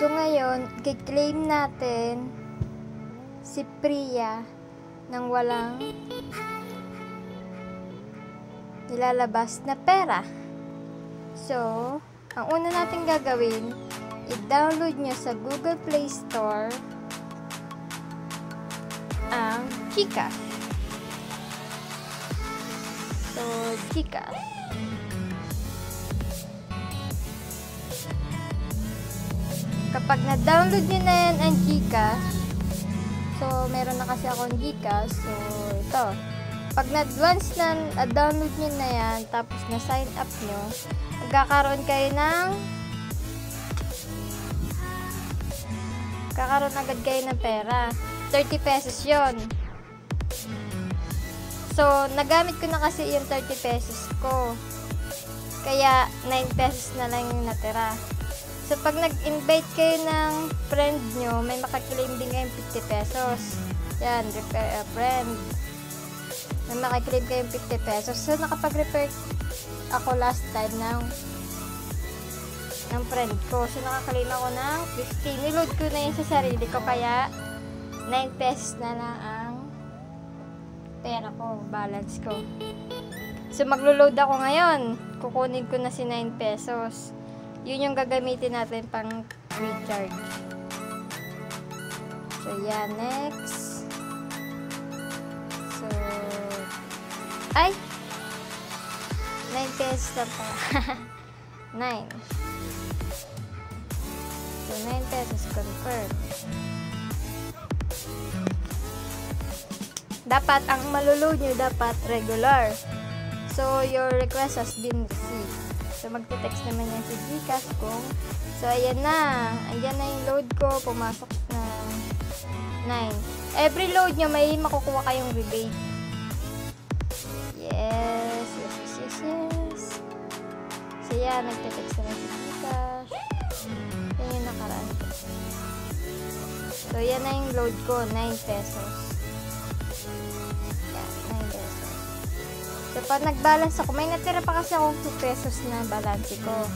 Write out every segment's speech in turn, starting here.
So ngayon, i-claim natin si Priya ng walang nilalabas na pera. So, ang una natin gagawin, i-download nyo sa Google Play Store ang Gcash. So, Gcash. Kapag na-download nyo na yan ang Gcash, so, meron na kasi akong Gcash, so, ito. Pag na-once na na-download nyo na yan, tapos na-sign up nyo, magkakaroon kayo ng kakaroon agad kayo ng pera. 30 pesos yon. So, nagamit ko na kasi yung 30 pesos ko. Kaya, 9 pesos na lang yung natira. So, pag nag-invite kayo ng friend nyo, may makaklaim din kayong 50 pesos. Yan, refer a friend. May makaklaim kayong 50 pesos. So, nakapag-refer ako last time ng ng friend ko. So, nakaklaim ako ng 50. Niload ko na yun sa sarili ko. Kaya, 9 pesos na lang ang pera ko, balance ko. So, maglo-load ako ngayon. Kukunin ko na si 9 pesos. Yun yung gagamitin natin pang recharge. So, yan. Next. So, ay! 9 pesos lang pala. 9. So, 9 pesos confirm. Dapat, ang malulod nyo, dapat regular. So, your request has been. So, magte-text naman yan si Gcash kung So, ayan na. Andyan na yung load ko. Pumasok na 9. Every load nyo, may makukuha kayong rebate. Yes, yes, yes, yes, yes. So, yan. Nagte-text naman si Gcash. Yan yung nakaraan. So, yan na yung load ko. 9 pesos. So, pag nag-balance ako, may natira pa kasi akong 2 pesos na balance ko.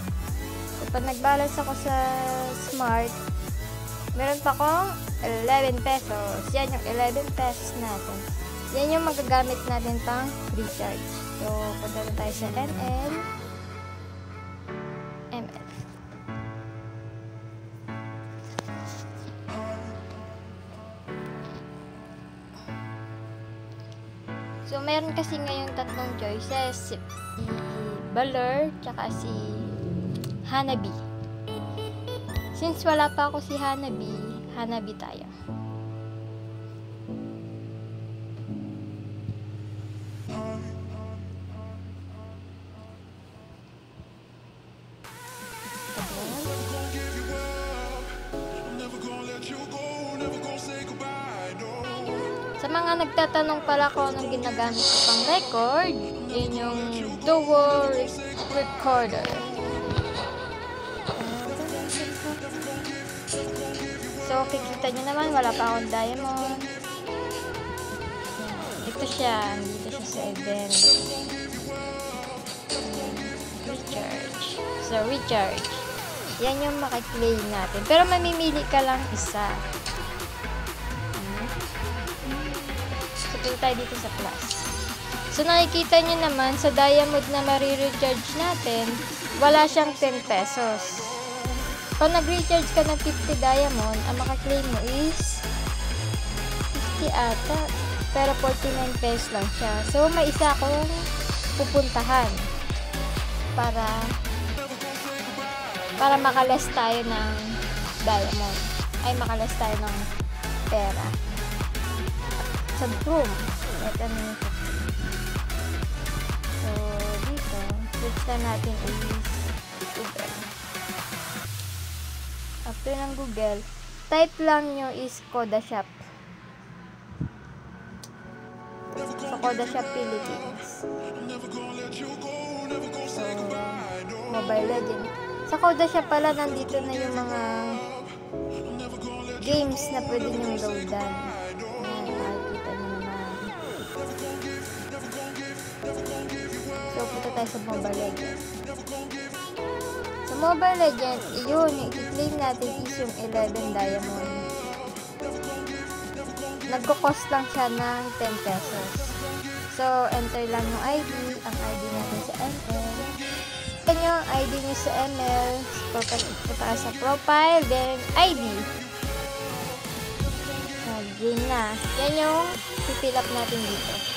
So, pag nag-balance ako sa Smart, meron pa akong 11 pesos. Yan yung 11 pesos natin. Yan yung magagamit natin pang recharge. So, punta tayo sa NL. So, meron kasi ngayong tatlong choices. Si Balor, tsaka si Hanabi. Since wala pa ako si Hanabi, Hanabi tayo. Mga nagtatanong pala ko anong ginagamit ko pang record, yun yung dual recorder. So, kikita nyo naman, wala pa akong diamond. Ito siya, dito siya sa event. Recharge. So, recharge. Yan yung makiklaim natin. Pero mamimili ka lang isa. Punta tayo dito sa plus. So, nakikita nyo naman, sa diamond na marirecharge natin, wala siyang 10 pesos. Pag nag-recharge ka ng 50 diamond, ang makaklaim mo is 50 ata. Pero 49 pesos lang siya. So, may isa akong pupuntahan para para makalas tayo ng diamond. Ay, makalas tayo ng pera. Sa room. Ito na yung So, dito, switch na natin is Google. After ng Google, type lang nyo is Koda Shop. Sa Koda Shop Philippines. So, Mobile Legend. Sa Koda Shop pala, nandito na yung mga games na pwede nyong loadan. Tayo sa Mobile Legends. Sa Mobile Legend, yun, i-claim natin is yung 11 diamond. Nagko-cost lang siya ng 10 pesos. So, enter lang yung ID, ang ID natin sa ML. Yan yung ID nyo sa ML. Punta sa profile, then ID. Login na. Yan yung pipill up natin. Dito.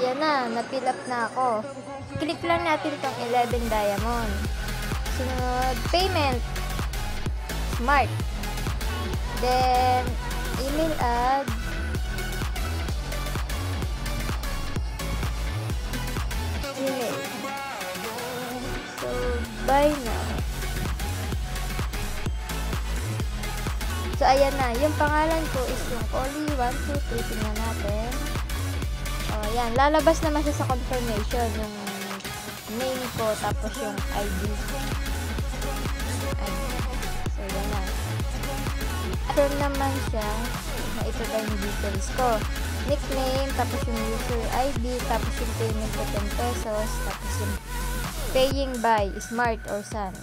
So, yan na. Napill up na ako. Click lang natin tong 11 diamond. Sunod, payment. Smart. Then, email ad. Email. So, buy now. So, ayan na. Yung pangalan ko is yung Oli 123. Tingnan natin. Oh, yan. Lalabas naman siya sa confirmation. Yung name ko, tapos yung ID. ID. So, yan. Confirm naman siya ba yung details ko. Nickname, tapos yung user ID, tapos yung payment ko 10 pesos, tapos yung paying by Smart or Sun.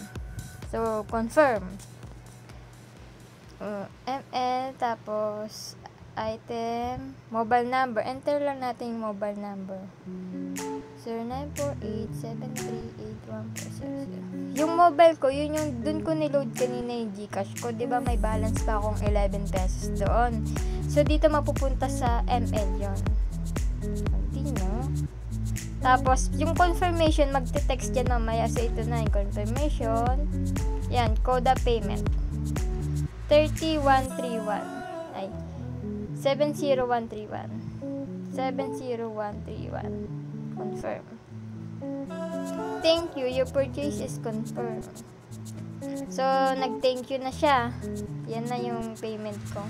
So, confirm. Uh, ML, tapos item, mobile number. Enter lang natin yung mobile number. 0948-738-1400. Yung mobile ko, yun yung, dun ko niload kanina yung Gcash ko. ba diba may balance pa akong 11 pesos doon. So, dito mapupunta sa ML yon Continue. Tapos, yung confirmation, magte-text yan mamaya. So, ito na yung confirmation. Yan, Coda payment. 30131. Ay, 70131. 70131. Confirm. Thank you. Your purchase is confirmed. So, nag-thank you na siya. Yan na yung payment ko.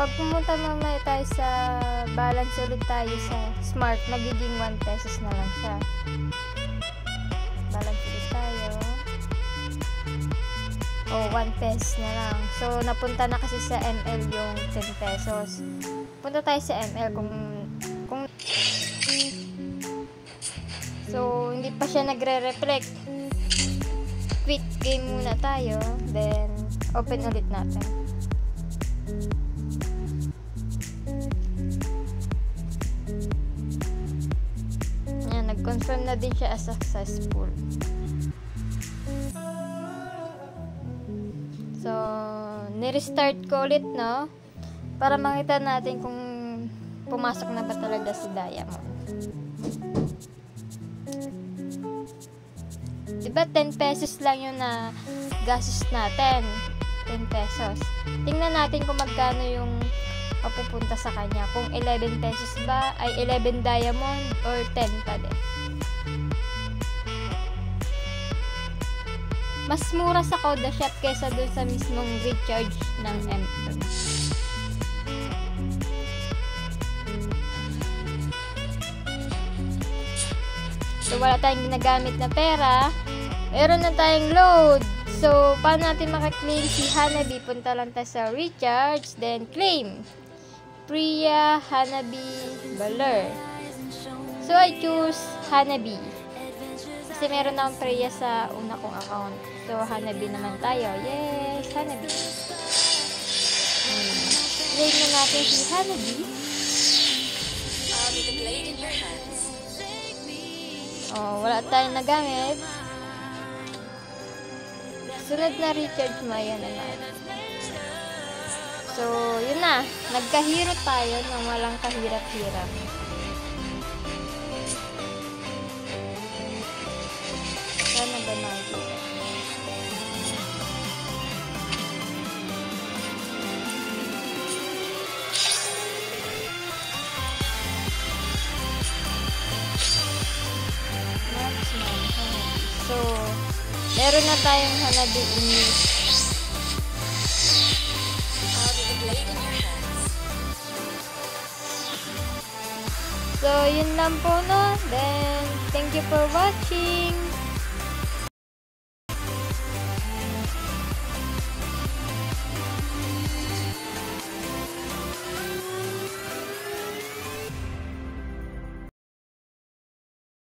Pag pumunta mamaya tayo sa balance ulit tayo sa smart, magiging 1 pesos na lang siya. Oh, 1 pesos na lang. So, napunta na kasi sa ML yung 10 pesos. Punta tayo sa ML kung kung So, hindi pa siya nagre-reflect. Quit game muna tayo. Then, open ulit natin. Ayan, nag-confirm na din siya as successful. So, nirestart ko ulit, no? Para makita natin kung pumasok na ba talaga si Diamond. Diba 10 pesos lang yung na gastos natin? 10 pesos. Tingnan natin kung magkano yung mapupunta sa kanya. Kung 11 pesos ba, ay 11 diamond or 10 pa din. Mas mura sa Koda Shop kesa dun sa mismong recharge ng M2. So, wala tayong ginagamit na pera. Meron na tayong load. So, paano natin makaklaim si Hanabi? Punta lang tayo sa recharge, then claim. Priya Hanabi Baler. So, I choose Hanabi. Kasi meron akong Priya sa una kong account. So, Hanabi naman tayo. Yes, Hanabi. Hmm. Claim na natin si Hanabi. Oh, wala tayong nagamit. Sunod na recharge mo, yan naman. So, yun na. Nagkahiro tayo nang walang kahirap-hirap. Na tayong Hanabi in use. So, yun lang po no. Then, thank you for watching.